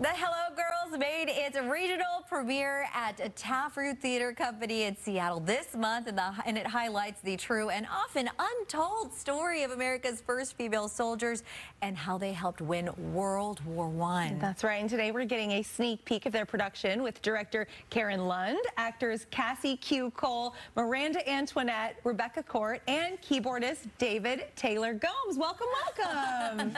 The Hello Girls made its regional premiere at Taproot Theater Company in Seattle this month, and, the, and, it highlights the true and often untold story of America's first female soldiers and how they helped win World War I. That's right, and today we're getting a sneak peek of their production with director Karen Lund, actors Cassie Q. Cole, Miranda Antoinette, Rebecca Court, and keyboardist David Taylor Gomes. Welcome, welcome.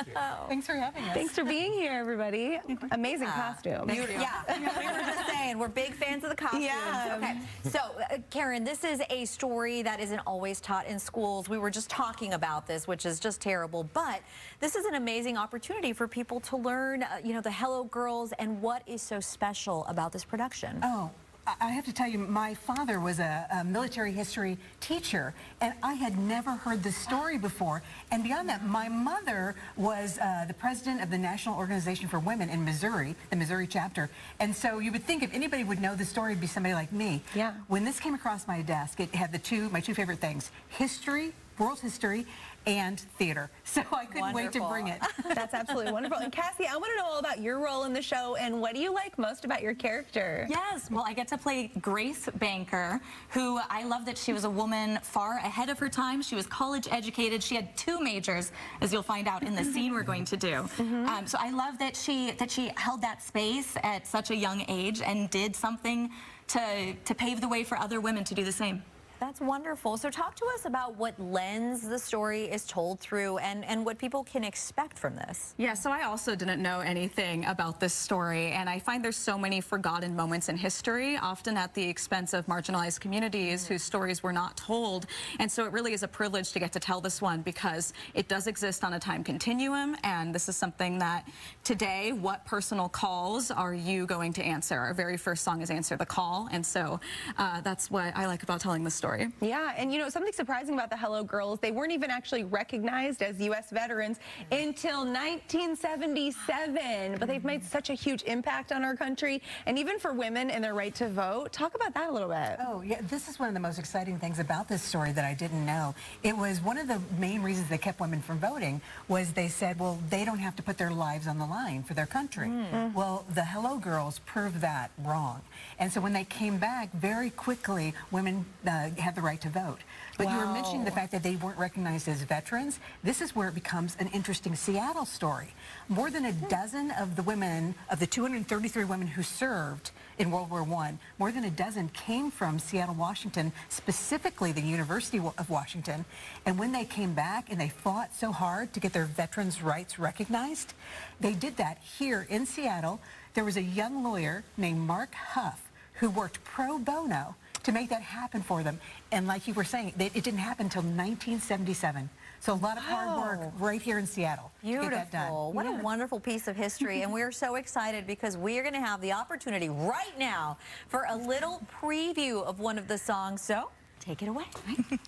Thanks for having us. Thanks for being here, everybody. Amazing amazing yeah. costume. Yeah, we were just saying, we're big fans of the costumes. Yeah. Okay, so uh, Karen, this is a story that isn't always taught in schools. We were just talking about this, which is just terrible, but this is an amazing opportunity for people to learn, uh, you know, the Hello Girls and what is so special about this production. Oh, I have to tell you, my father was a, a, military history teacher, and I had never heard this story before. And beyond that, my mother was uh, the president of the National Organization for Women in Missouri, the Missouri chapter. And so you would think if anybody would know the story, it'd be somebody like me. Yeah. When this came across my desk, it had the two, my two favorite things, history world history and theater. So I couldn't wonderful. wait to bring it. That's absolutely wonderful. And Cassie, I want to know all about your role in the show and what do you like most about your character? Yes, well, I get to play Grace Banker, who I love that she was a woman far ahead of her time. She was college educated. She had two majors, as you'll find out in the scene we're going to do. Mm -hmm. um, so I love that she that she held that space at such a young age and did something to to pave the way for other women to do the same. That's wonderful. So talk to us about what lens the story is told through and, and what people can expect from this. Yeah, so I also didn't know anything about this story, and I find there's so many forgotten moments in history, often at the expense of marginalized communities mm -hmm. whose stories were not told. And so it really is a privilege to get to tell this one because it does exist on a time continuum, and this is something that today, what personal calls are you going to answer? Our very first song is Answer the Call, and so uh, that's what I like about telling the story story. Yeah, and you know, something surprising about the Hello Girls, they weren't even actually recognized as U.S. veterans until 1977, but they've made such a huge impact on our country, and even for women and their right to vote. Talk about that a little bit. Oh, yeah, this is one of the most exciting things about this story that I didn't know. It was one of the main reasons they kept women from voting was they said, well, they don't have to put their lives on the line for their country. Mm. Well, the Hello Girls proved that wrong. And so when they came back, very quickly, women uh, have the right to vote. But wow. you were mentioning the fact that they weren't recognized as veterans. This is where it becomes an interesting Seattle story. More than a hmm. dozen of the women, of the 233 women who served in World War I, more than a dozen came from Seattle, Washington, specifically the University of Washington. And when they came back and they fought so hard to get their veterans' rights recognized, they did that here in Seattle. There was a young lawyer named Mark Hough who worked pro bono to make that happen for them. And like you were saying, it didn't happen until 1977. So a lot of hard work right here in Seattle. Beautiful. What yeah. a wonderful piece of history. and we are so excited because we are going to have the opportunity right now for a little preview of one of the songs. So take it away.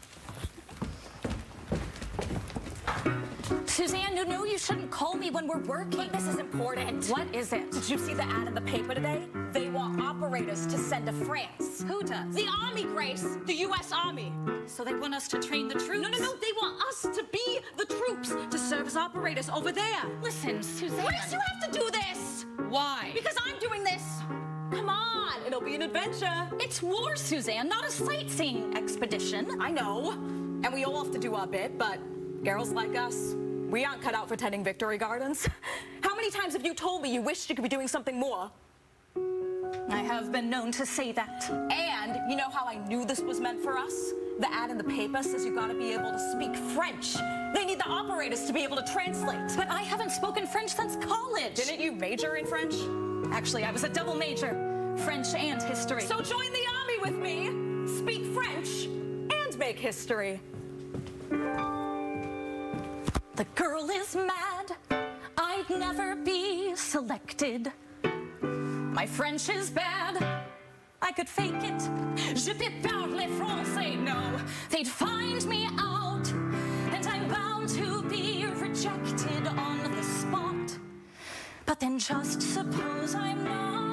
Suzanne, no, no, you shouldn't call me when we're working. But this is important. What is it? Did you see the ad in the paper today? They want operators to send to France. Who does? The Army, Grace. The U.S. Army. So they want us to train the troops? No, no, no. They want us to be the troops to serve as operators over there. Listen, Suzanne. Grace, you have to do this. Why? Because I'm doing this. Come on, it'll be an adventure. It's war, Suzanne, not a sightseeing expedition. I know. And we all have to do our bit, but girls like us, we aren't cut out for tending victory gardens. How many times have you told me you wished you could be doing something more? I have been known to say that. And you know how I knew this was meant for us? The ad in the paper says you gotta be able to speak French. They need the operators to be able to translate. But I haven't spoken French since college. Didn't you major in French? Actually, I was a double major, French and history. So join the army with me, speak French, and make history. The girl is mad, I'd never be selected. My French is bad, I could fake it. Je peux parler français, no. They'd find me out, and I'm bound to be rejected on the spot. But then just suppose I'm not.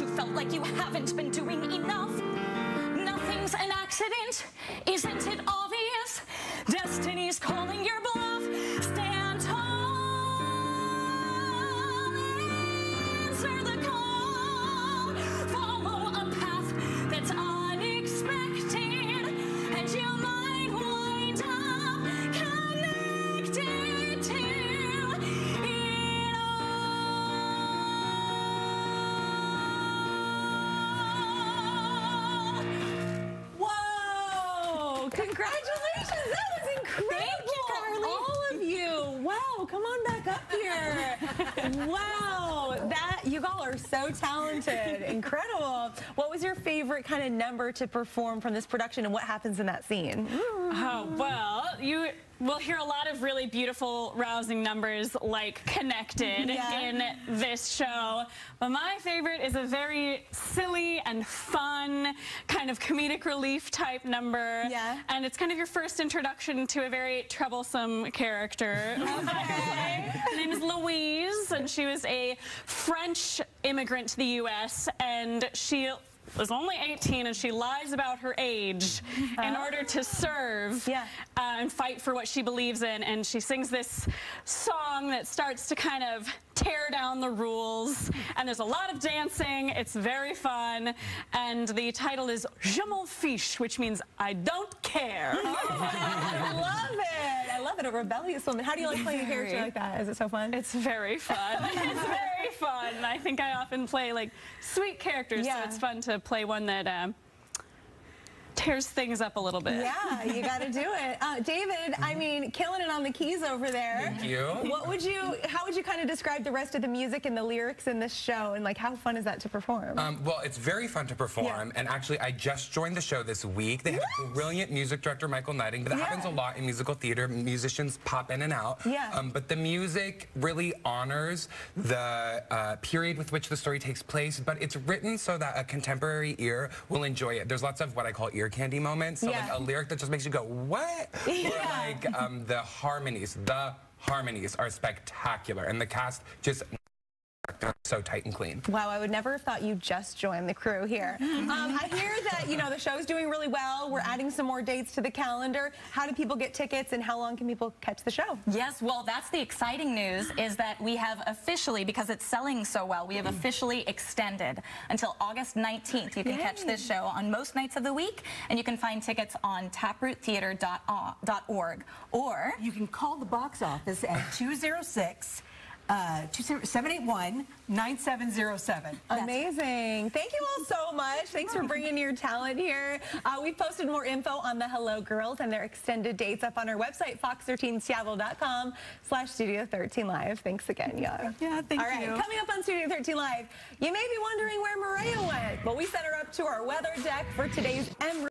You felt like you haven't been doing Congratulations! That was incredible! All of you. Wow, come on back up here. wow, you all are so talented. Incredible. What was your favorite kind of number to perform from this production and what happens in that scene? Oh, well, you will hear a lot of really beautiful, rousing numbers like Connected Yeah. in this show. But my favorite is a very silly and fun, kind of comedic relief type number. Yeah. And it's kind of your first introduction to a very troublesome character. Her name is Louise, and she was a French immigrant to the U.S., and she was only 18 and she lies about her age in order to serve Yeah. uh, and fight for what she believes in. And she sings this song that starts to kind of tear down the rules. And there's a lot of dancing. It's very fun. And the title is Je m'en fiche, which means I don't care. I love it. Love it. A rebellious woman. How do you like playing a character like that? Is it so fun? It's very fun. it's very fun. I think I often play like sweet characters, Yeah. so it's fun to play one that um, tears things up a little bit. Yeah, you got to do it. Uh, David, I mean, killing it on the keys over there. Thank you. What would you, how would you kind of describe the rest of the music and the lyrics in this show? And like, how fun is that to perform? Um, well, it's very fun to perform, Yeah. and actually, I just joined the show this week. They have a brilliant music director Michael Nutting, but that Yeah. happens a lot in musical theater. Musicians pop in and out. Yeah. Um, but the music really honors the uh, period with which the story takes place, but it's written so that a contemporary ear will enjoy it. There's lots of what I call ear candy moments. So Yeah. like a lyric that just makes you go, what? Or like um, the harmonies. The harmonies are spectacular, and the cast just they're so tight and clean. Wow, I would never have thought you just joined the crew here. Um, I hear that, you know, the show's doing really well. We're adding some more dates to the calendar. How do people get tickets and how long can people catch the show? Yes, well, that's the exciting news is that we have officially, because it's selling so well, we have officially extended until August 19th. You can catch this show on most nights of the week, and you can find tickets on taproottheater.org. Or You can call the box office at 206 uh, 781 9707. Amazing. Thank you all so much. Thanks for bringing your talent here. Uh, we've posted more info on the Hello Girls and their extended dates up on our website, fox13seattle.com slash Studio 13 Live. Thanks again, y'all. Yeah, thank All you. All right, coming up on Studio 13 Live, you may be wondering where Maria went. Well, we set her up to our weather deck for today's M